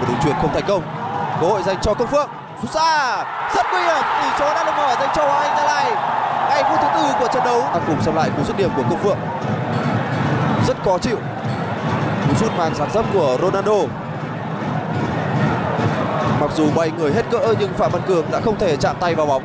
một đường chuyền không thành công. Cơ hội dành cho công phượng sút xa rất nguy hiểm. Tỷ số đã được mở dành cho hoàng anh gia lai. Ngay phút thứ tư của trận đấu. Cùng xem lại cú dứt điểm của công phượng rất khó chịu. Cú sút màn dáng dấp của ronaldo. Mặc dù bay người hết cỡ, nhưng phạm văn cường đã không thể chạm tay vào bóng.